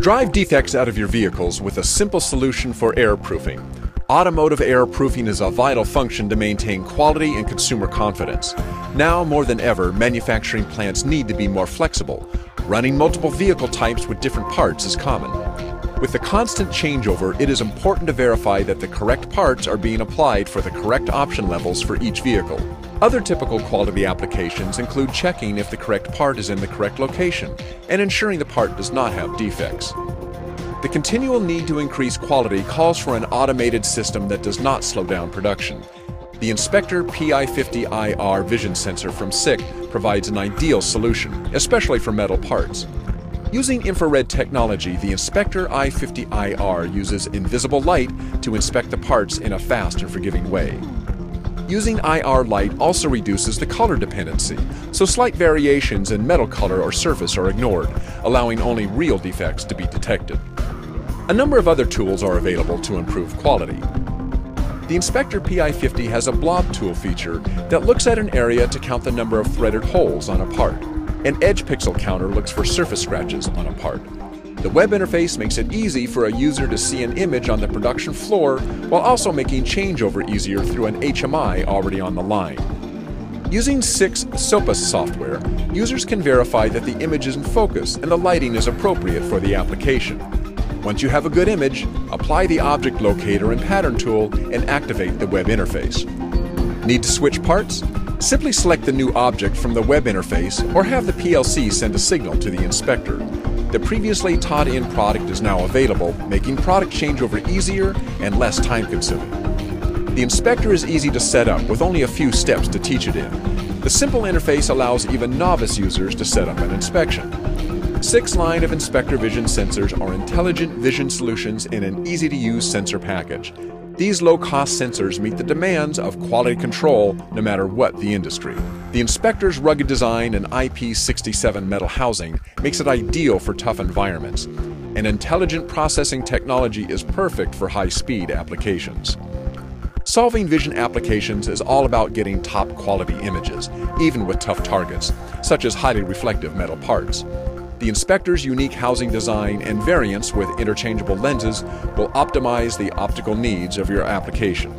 Drive defects out of your vehicles with a simple solution for error-proofing. Automotive error-proofing is a vital function to maintain quality and consumer confidence. Now more than ever, manufacturing plants need to be more flexible. Running multiple vehicle types with different parts is common. With the constant changeover, it is important to verify that the correct parts are being applied for the correct option levels for each vehicle. Other typical quality applications include checking if the correct part is in the correct location and ensuring the part does not have defects. The continual need to increase quality calls for an automated system that does not slow down production. The Inspector PI50IR vision sensor from SICK provides an ideal solution, especially for metal parts. Using infrared technology, the Inspector i50IR uses invisible light to inspect the parts in a fast and forgiving way. Using IR light also reduces the color dependency, so slight variations in metal color or surface are ignored, allowing only real defects to be detected. A number of other tools are available to improve quality. The Inspector PI50 has a blob tool feature that looks at an area to count the number of threaded holes on a part. An edge pixel counter looks for surface scratches on a part. The web interface makes it easy for a user to see an image on the production floor while also making changeover easier through an HMI already on the line. Using SICK SOPAS software, users can verify that the image is in focus and the lighting is appropriate for the application. Once you have a good image, apply the object locator and pattern tool and activate the web interface. Need to switch parts? Simply select the new object from the web interface or have the PLC send a signal to the inspector. The previously taught in product is now available, making product changeover easier and less time consuming. The inspector is easy to set up with only a few steps to teach it in. The simple interface allows even novice users to set up an inspection. SICK line of Inspector Vision sensors are intelligent vision solutions in an easy to use sensor package. These low cost sensors meet the demands of quality control no matter what the industry. The Inspector's rugged design and IP67 metal housing makes it ideal for tough environments. And intelligent processing technology is perfect for high speed applications. Solving vision applications is all about getting top quality images, even with tough targets, such as highly reflective metal parts. The inspector's unique housing design and variants with interchangeable lenses will optimize the optical needs of your application.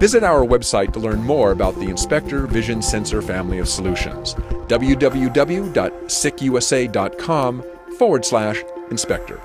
Visit our website to learn more about the Inspector Vision Sensor family of solutions. www.sickusa.com forward slash inspector.